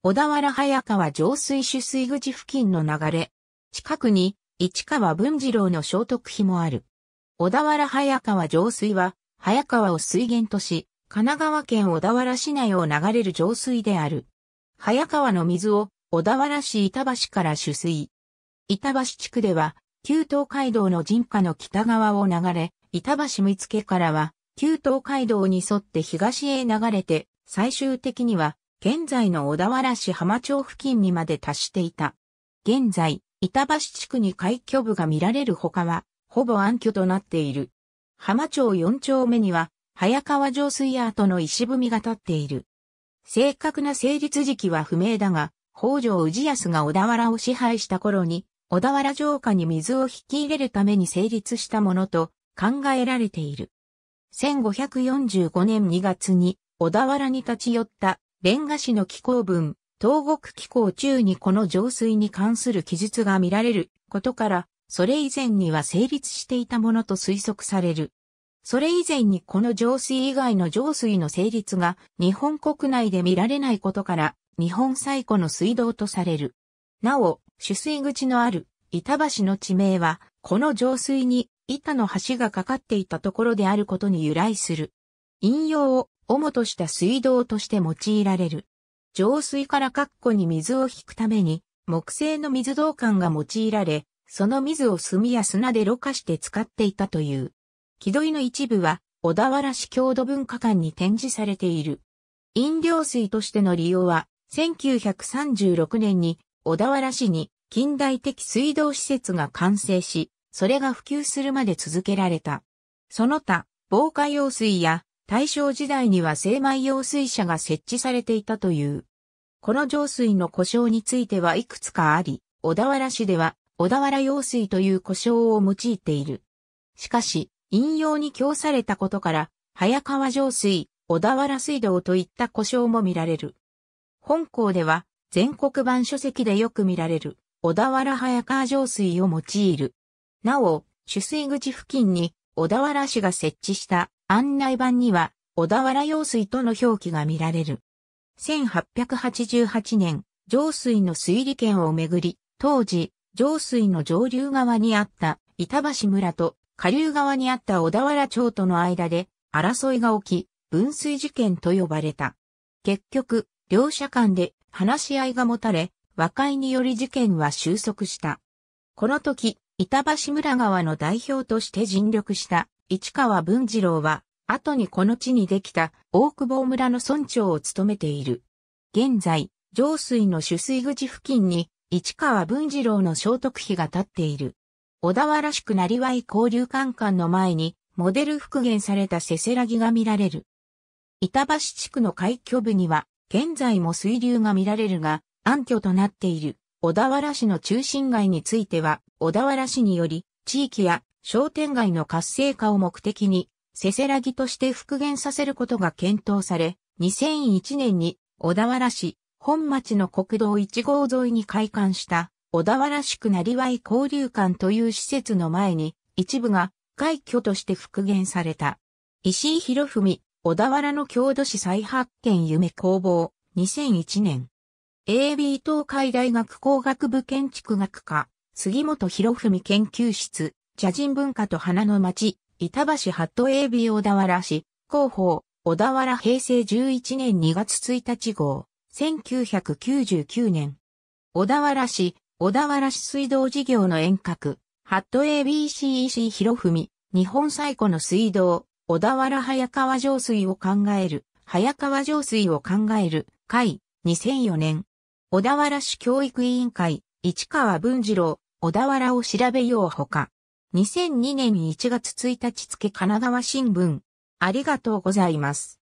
小田原早川上水取水口付近の流れ。近くに市川文次郎の聖徳碑もある。小田原早川上水は、早川を水源とし、神奈川県小田原市内を流れる上水である。早川の水を小田原市板橋から取水。板橋地区では、旧東街道の人家の北側を流れ、板橋見附からは、旧東街道に沿って東へ流れて、最終的には、現在の小田原市浜町付近にまで達していた。現在、板橋地区に海峡部が見られる他は、ほぼ暗渠となっている。浜町4丁目には、早川上水アートの石踏みが立っている。正確な成立時期は不明だが、北条氏康が小田原を支配した頃に、小田原城下に水を引き入れるために成立したものと考えられている。1545年2月に小田原に立ち寄ったレンガ市の気候文、東国気候中にこの浄水に関する記述が見られることから、それ以前には成立していたものと推測される。それ以前にこの浄水以外の浄水の成立が日本国内で見られないことから日本最古の水道とされる。なお、取水口のある板橋の地名は、この上水に板の橋がかかっていたところであることに由来する。引用を主とした水道として用いられる。上水からカッコに水を引くために、木製の水道管が用いられ、その水を炭や砂でろ過して使っていたという。木戸井の一部は、小田原市郷土文化館に展示されている。飲料水としての利用は、1936年に小田原市に近代的水道施設が完成し、それが普及するまで続けられた。その他、防火用水や大正時代には精米用水車が設置されていたという。この浄水の故障についてはいくつかあり、小田原市では小田原用水という故障を用いている。しかし、引用に供されたことから、早川浄水、小田原水道といった故障も見られる。本校では、全国版書籍でよく見られる、小田原早川上水を用いる。なお、取水口付近に、小田原市が設置した案内板には、小田原用水との表記が見られる。1888年、上水の水利権をめぐり、当時、上水の上流側にあった板橋村と下流側にあった小田原町との間で争いが起き、分水事件と呼ばれた。結局、両者間で話し合いが持たれ、和解により事件は収束した。この時、板橋村川の代表として尽力した市川文次郎は、後にこの地にできた大久保村の村長を務めている。現在、上水の取水口付近に市川文次郎の聖徳碑が立っている。小田原市区なりわい交流館館の前にモデル復元されたせせらぎが見られる。板橋地区の海峡部には現在も水流が見られるが、暗渠となっている小田原市の中心街については、小田原市により、地域や商店街の活性化を目的に、せせらぎとして復元させることが検討され、2001年に小田原市本町の国道1号沿いに開館した小田原市区なりわい交流館という施設の前に一部が廃墟として復元された。石井博文、小田原の郷土史再発見夢工房、2001年。AB 東海大学工学部建築学科、杉本博文研究室、茶人文化と花の町、板橋ハット AB 小田原市、広報、小田原平成11年2月1日号、1999年。小田原市、小田原市水道事業の遠隔、ハット ABCEC 博文、日本最古の水道、小田原早川上水を考える、早川上水を考える、会、2004年。小田原市教育委員会、市川文次郎、小田原を調べようほか。2002年1月1日付神奈川新聞。ありがとうございます。